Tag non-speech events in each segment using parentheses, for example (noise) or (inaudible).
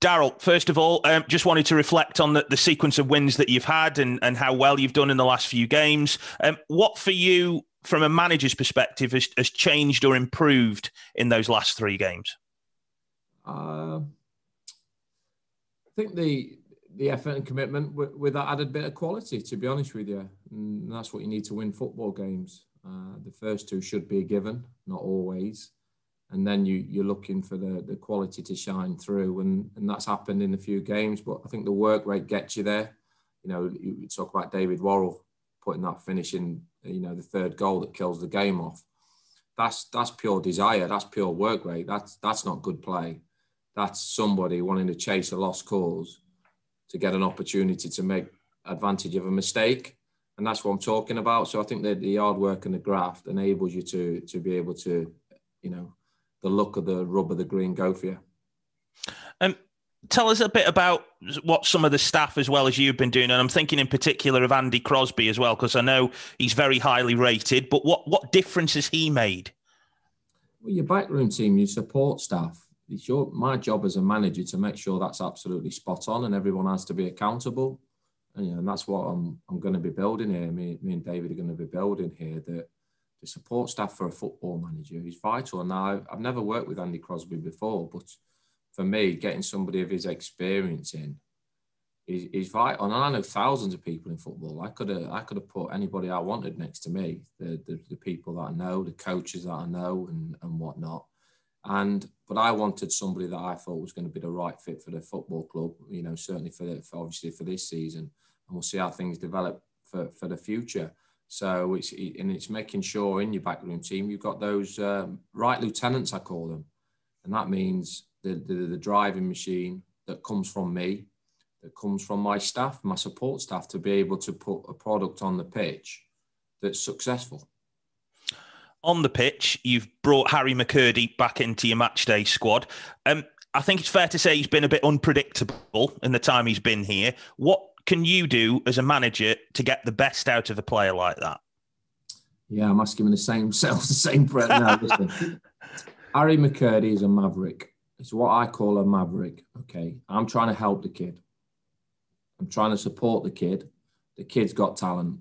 Darrell, first of all, um, just wanted to reflect on the, the, sequence of wins that you've had and, and how well you've done in the last few games. Um, what for you, from a manager's perspective, has, has, changed or improved in those last three games? Uh, I think the the effort and commitment with, with, that added bit of quality. To be honest with you, and that's what you need to win football games. Uh, the first two should be a given, not always and then you you're looking for the the quality to shine through, and and that's happened in a few games. But I think the work rate gets you there. You know, you talk about David Worrall putting that finish in, you know, the third goal that kills the game off. That's that's pure desire. That's pure work rate. That's that's not good play. That's somebody wanting to chase a lost cause to get an opportunity to make advantage of a mistake. And that's what I'm talking about. So I think that the hard work and the graft enables you to to be able to, you know, the look of the rub of the green go for you. Um, tell us a bit about what some of the staff as well as you've been doing and i'm thinking in particular of andy crosby as well because i know he's very highly rated but what what difference has he made? Well your backroom team your support staff it's your my job as a manager to make sure that's absolutely spot on and everyone has to be accountable. And, you know, and that's what i'm i'm going to be building here. Me, me and david are going to be building here that the support staff for a football manager is vital. Now, I've never worked with Andy Crosby before, but for me, getting somebody of his experience in is, is vital. And I know thousands of people in football. I could have I could have put anybody I wanted next to me, the, the, the people that I know, the coaches that I know, and and whatnot. And but I wanted somebody that I thought was going to be the right fit for the football club. You know, certainly for, the, for obviously for this season, and we'll see how things develop for for the future. So it's and it's making sure in your backroom team you've got those um, right lieutenants, I call them, and that means the, the, the driving machine that comes from me, that comes from my staff, my support staff, to be able to put a product on the pitch that's successful. On the pitch, you've brought Harry McKirdy back into your matchday squad. Um, I think it's fair to say he's been a bit unpredictable in the time he's been here. What can you do as a manager to get the best out of a player like that? Yeah, I'm asking him the same (laughs) self, the same breath now. Listen, (laughs) Harry McKirdy is a maverick. It's what I call a maverick. Okay. I'm trying to help the kid. I'm trying to support the kid. The kid's got talent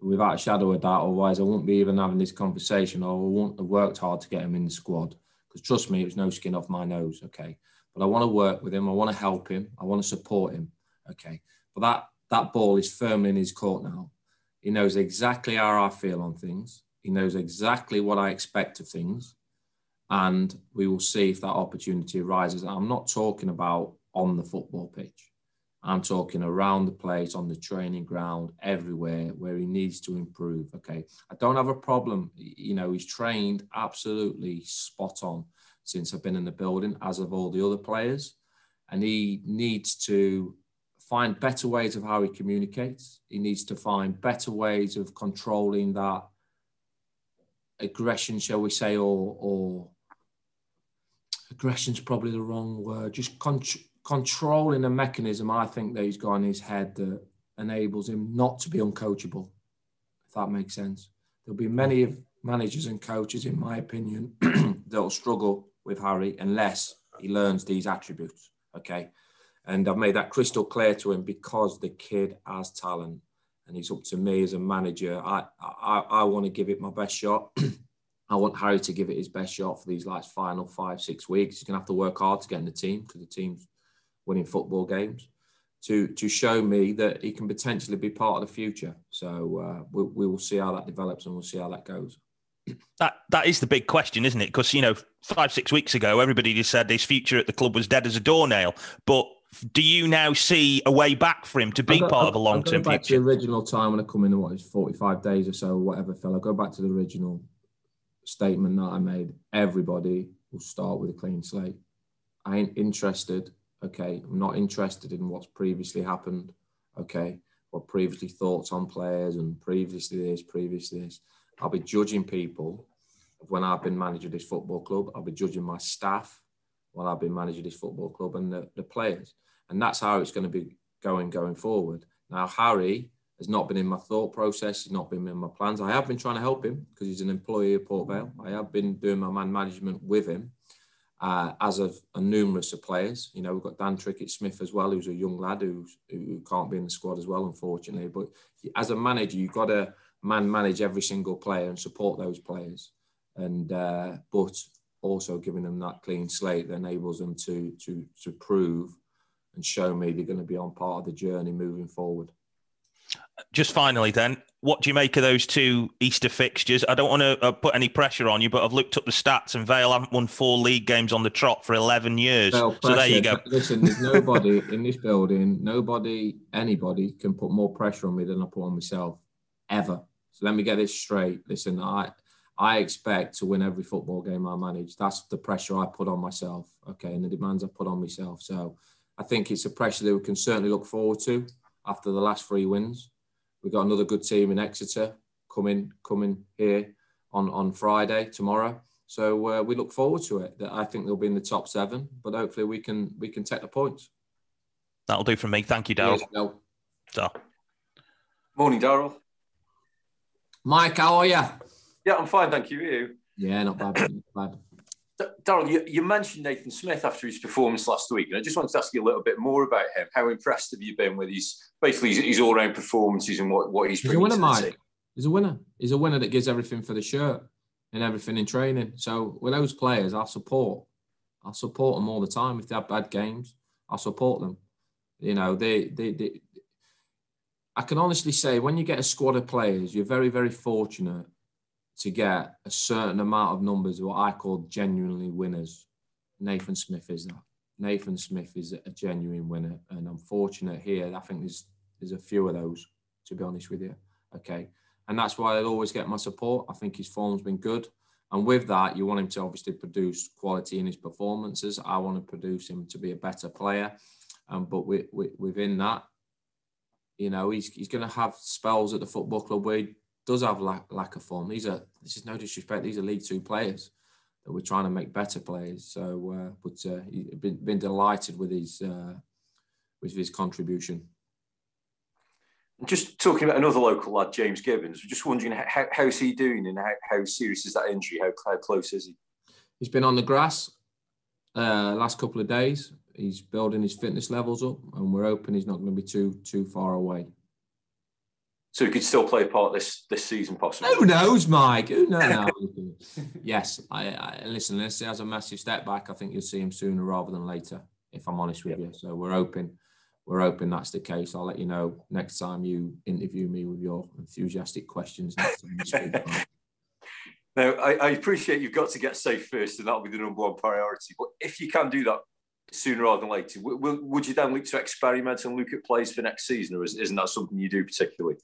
without a shadow of doubt. Otherwise, I wouldn't be even having this conversation or I wouldn't have worked hard to get him in the squad. Because trust me, it was no skin off my nose. Okay. But I want to work with him. I want to help him. I want to support him. Okay. But that that ball is firmly in his court now. He knows exactly how I feel on things. He knows exactly what I expect of things. And we will see if that opportunity arises. I'm not talking about on the football pitch. I'm talking around the place, on the training ground, everywhere where he needs to improve. Okay. I don't have a problem. You know, he's trained absolutely spot on since I've been in the building, as of all the other players. And he needs to find better ways of how he communicates. He needs to find better ways of controlling that aggression, shall we say, or, or aggression's probably the wrong word. Just con- controlling a mechanism, I think that he's got in his head that enables him not to be uncoachable, if that makes sense. There'll be many of managers and coaches, in my opinion, (clears throat) that'll struggle with Harry unless he learns these attributes. Okay. And I've made that crystal clear to him because the kid has talent and he's up to me as a manager. I, I, I want to give it my best shot. (clears throat) I want Harry to give it his best shot for these last final five, six weeks. He's going to have to work hard to get in the team because the team's winning football games to, to show me that he can potentially be part of the future. So uh, we, we will see how that develops and we'll see how that goes. (clears throat) That that is the big question, isn't it? Because you know, five six weeks ago, everybody just said his future at the club was dead as a doornail. But do you now see a way back for him to be part of a long term future? Back to the original time when I come in, what is forty five days or so, whatever, fella. Go back to the original statement that I made. Everybody will start with a clean slate. I ain't interested. Okay, I'm not interested in what's previously happened. Okay, what previously thoughts on players and previously this, previously this. I'll be judging people when I've been manager of this football club. I'll be judging my staff while I've been managing this football club and the, the players. And that's how it's going to be going going forward. Now, Harry has not been in my thought process, he's not been in my plans. I have been trying to help him because he's an employee of Port Vale. I have been doing my man management with him. uh, as of a numerous of players. You know, we've got Dan Trickett Smith as well, who's a young lad who, who can't be in the squad as well, unfortunately. But as a manager, you've got to man manage every single player and support those players. And uh, but also giving them that clean slate that enables them to to to prove and show me they're going to be on part of the journey moving forward. Just finally, then, what do you make of those two Easter fixtures? I don't want to uh, put any pressure on you, but I've looked up the stats, and Vale haven't won four league games on the trot for eleven years. so there you go. (laughs) Listen, there's nobody in this building, nobody, anybody can put more pressure on me than I put on myself, ever. So let me get this straight. Listen, I I expect to win every football game I manage. That's the pressure I put on myself, okay, and the demands I put on myself. So I think it's a pressure that we can certainly look forward to after the last three wins. We've got another good team in Exeter coming coming here on, on Friday tomorrow. So uh, we look forward to it. That I think they'll be in the top seven, but hopefully we can we can take the points. That'll do for me. Thank you, Darrell. So. Morning, Darrell. Mike, how are you? Yeah, I'm fine, thank you. you? Yeah, not bad. Not bad. Darrell, you, you, mentioned Nathan Smith after his performance last week, and I just wanted to ask you a little bit more about him. How impressed have you been with his basically his, his all-round performances and what, what he's, he's a winner, Mike. He's a winner. He's a winner that gives everything for the shirt and everything in training. So with those players, I support. I support them all the time. If they have bad games, I support them. You know, they, they, they I can honestly say when you get a squad of players, you're very, very fortunate to get a certain amount of numbers, what I call genuinely winners. Nathan Smith is that. Nathan Smith is a genuine winner, and I'm fortunate here. I think there's there's a few of those, to be honest with you. Okay, and that's why I'll always get my support. I think his form's been good, and with that, you want him to obviously produce quality in his performances. I want to produce him to be a better player, um, but we, we, within that, you know, he's he's going to have spells at the football club where he does have lack, lack of form. These are this is no disrespect. These are League Two players that we're trying to make better players. So, uh, but uh, he's been, been delighted with his uh, with his contribution. Just talking about another local lad, James Gibbons. Just wondering how, how's he doing and how, how serious is that injury? How, how close is he? He's been on the grass uh, last couple of days. He's building his fitness levels up, and we're hoping he's not going to be too too far away. So he could still play a part this this season, possibly. Who knows, Mike? Who knows? (laughs) yes, I, I listen. Unless he has a massive step back, I think you'll see him sooner rather than later. If I'm honest with yep. you, so we're hoping, we're hoping that's the case. I'll let you know next time you interview me with your enthusiastic questions. (laughs) now, I, I appreciate you've got to get safe first, and that'll be the number one priority. But if you can do that sooner rather than later, would you then look to experiment and look at plays for next season, or isn't that something you do particularly?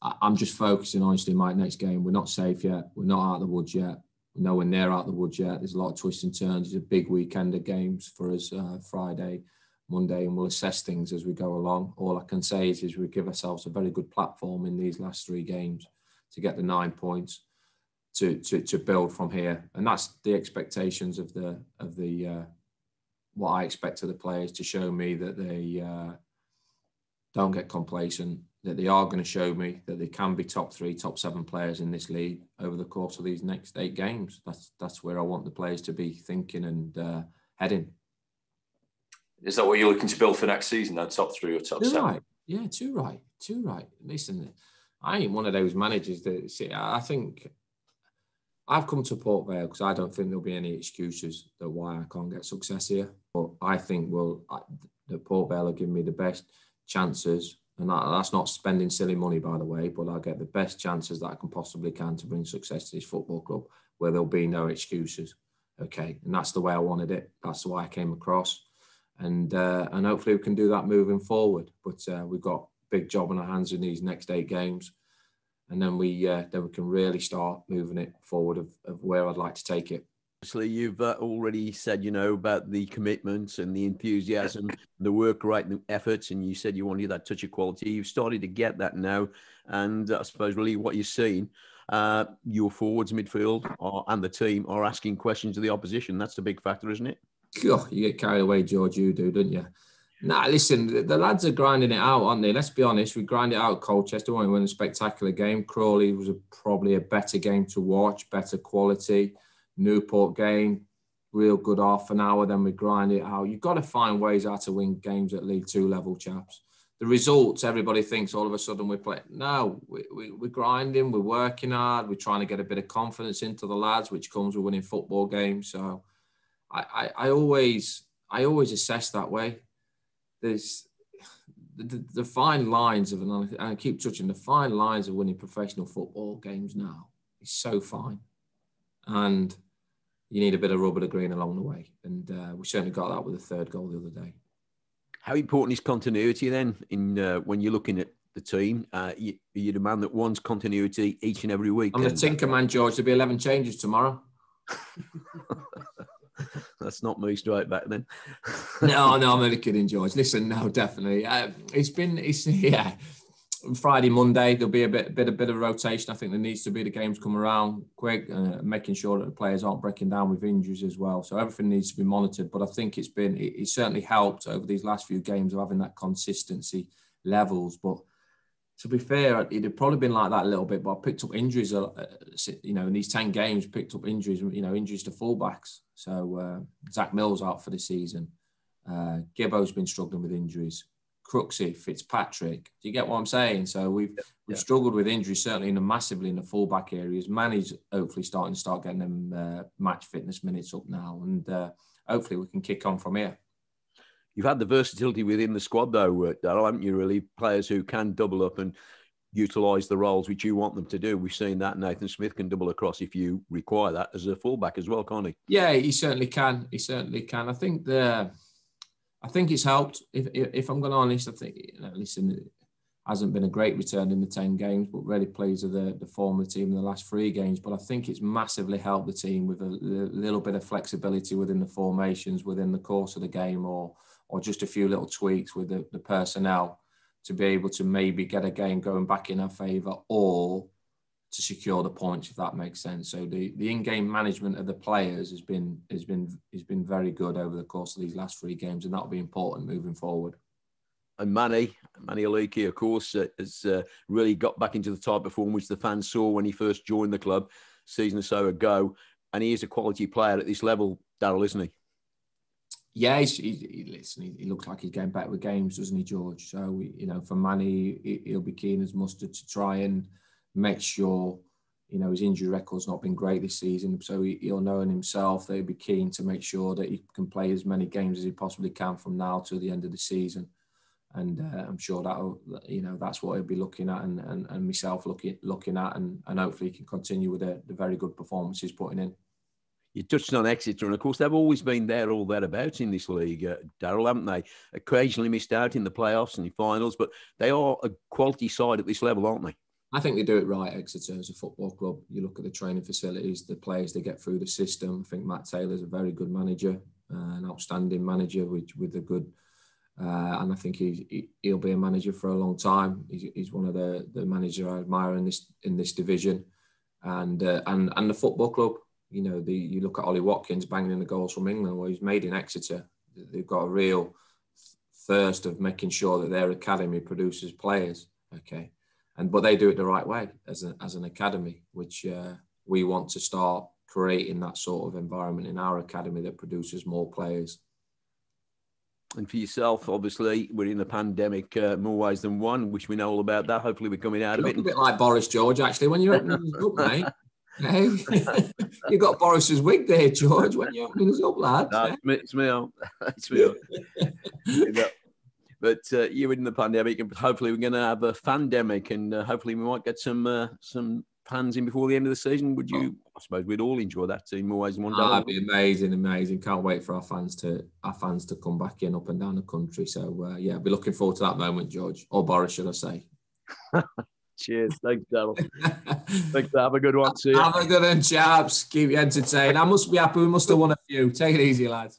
I'm just focusing honestly, my next game. We're not safe yet. We're not out of the woods yet. We're nowhere near out of the woods yet. There's a lot of twists and turns. It's a big weekend of games for us uh, Friday, Monday, and we'll assess things as we go along. All I can say is, is we give ourselves a very good platform in these last three games to get the nine points to to, to build from here, and that's the expectations of the of the uh, what I expect of the players to show me that they uh, don't get complacent that they are going to show me that they can be top three, top seven players in this league over the course of these next eight games. That's that's where I want the players to be thinking and uh, heading. Is that what you're looking to build for next season? Then top three or top too seven? Right. Yeah, too right, too right. Listen, I ain't one of those managers that see. I think I've come to Port Vale because I don't think there'll be any excuses that why I can't get success here. But I think well, the Port Vale will give me the best chances and that, that's not spending silly money, by the way, but I get the best chances that I can possibly can to bring success to this football club where there'll be no excuses. Okay. And that's the way I wanted it. That's the way I came across. And uh, and hopefully we can do that moving forward. But uh, we've got a big job on our hands in these next eight games. And then we uh, then we can really start moving it forward of, of where I'd like to take it. Obviously, you've uh, already said, you know, about the commitment and the enthusiasm, (coughs) the work rate and the efforts, and you said you wanted that touch of quality. You've started to get that now, and I suppose really what you're seeing, uh, your forwards, midfield, are, and the team are asking questions of the opposition. That's the big factor, isn't it? Oh, you get carried away, George. You do, don't you? Nah, listen, the, the, lads are grinding it out, aren't they? Let's be honest. We grind it out. Colchester We won a spectacular game. Crawley was a, probably a better game to watch, better quality. Newport game, real good half an hour, then we grind it out. You've got to find ways how to win games at League Two level, chaps. The results, everybody thinks all of a sudden we're playing. No, we, we, we're grinding, we're working hard, we're trying to get a bit of confidence into the lads, which comes with winning football games. So I, I, I always I always assess that way. There's the, the, the fine lines of, and I keep touching the fine lines of winning professional football games now is so fine. And you need a bit of rubber to green along the way. And uh, we certainly got that with the third goal the other day. How important is continuity then in uh, when you're looking at the team? Uh, you, are the man that wants continuity each and every week? I'm the tinker man, George. There'll be 11 changes tomorrow. (laughs) That's not me straight back then. (laughs) no, no, I'm only kidding, George. Listen, no, definitely. Uh, it's been, it's (laughs) yeah. Friday, Monday, there'll be a bit, bit, a bit of rotation. I think there needs to be the games come around quick, uh, making sure that the players aren't breaking down with injuries as well. So everything needs to be monitored. But I think it's been, it, it certainly helped over these last few games of having that consistency levels. But to be fair, it had probably been like that a little bit. But I picked up injuries, uh, you know, in these ten games, picked up injuries, you know, injuries to fullbacks. So uh, Zak Mills out for the season. Uh, Gibbo's been struggling with injuries. Crooksy, Fitzpatrick. Do you get what I'm saying? So we've yeah. we've struggled with injuries certainly in the massively in the fullback areas. Manny's hopefully starting to start getting them uh, match fitness minutes up now, and uh, hopefully we can kick on from here. You've had the versatility within the squad though, uh, Darrell, haven't you? Really, players who can double up and utilise the roles which you want them to do. We've seen that Nathan Smith can double across if you require that as a fullback as well, can't he? Yeah, he certainly can. He certainly can. I think the I think it's helped. If, if, I'm going to honest, I think you know, listen, it hasn't been a great return in the ten games, but really pleased with the the form of the team in the last three games. But I think it's massively helped the team with a, a little bit of flexibility within the formations within the course of the game, or or just a few little tweaks with the, the personnel to be able to maybe get a game going back in our favour, or to secure the points, if that makes sense. So the, the in-game management of the players has been has been has been very good over the course of these last three games, and that'll be important moving forward. And Manny, Manny Oyeleke, of course, uh, has uh, really got back into the type of form which the fans saw when he first joined the club season or so ago. And he is a quality player at this level, Darrell, isn't he? Yeah, he's, he, he, listen, he, he, looks like he's getting better with games, doesn't he, George? So, you know, for Manny, he, he'll be keen as mustard to try and make sure you know his injury record's not been great this season, so he, will know in himself they'll be keen to make sure that he can play as many games as he possibly can from now to the end of the season. And uh, I'm sure that you know that's what he'll be looking at, and, and, and myself looking looking at, and, and hopefully he can continue with the, the very good performance he's putting in. You touched on Exeter, and of course they've always been there all thereabouts in this league, uh, Darrell, haven't they? Occasionally missed out in the playoffs and the finals, but they are a quality side at this level, aren't they? I think they do it right, Exeter, as a football club. You look at the training facilities, the players they get through the system. I think Matt Taylor's a very good manager, uh, an outstanding manager with, with a good, uh, and I think he, he, will be a manager for a long time. He's, he's one of the, the managers I admire in this in this division. And, uh, and, and the football club, you know, the, you look at Ollie Watkins banging in the goals from England, where he's made in Exeter. They've got a real thirst of making sure that their academy produces players. Okay and but they do it the right way as, a, as an academy, which uh, we want to start creating that sort of environment in our academy that produces more players. And for yourself, obviously, we're in a pandemic uh, more ways than one, which we know all about that. Hopefully, we're coming out you of it. A bit like Boris George, actually, when you're opening us up, (laughs) mate. Hey, (laughs) you got Boris's wig there, George. When you're opening us up, lad. No, it's me. It's me. (laughs) It's me. But uh, you're in the pandemic, and hopefully we're going to have a pandemic, and uh, hopefully we might get some uh, some fans in before the end of the season. Would you? I suppose we'd all enjoy that team more ways than one. Oh, that'd be amazing, amazing. Can't wait for our fans to our fans to come back in up and down the country. So uh, yeah, be looking forward to that moment, George or Boris, should I say? (laughs) Cheers. Thanks, Darrell. (laughs) Thanks. Have a good one. See you. Have a good one, chaps. Keep you entertained. I must be happy. We must have won a few. Take it easy, lads.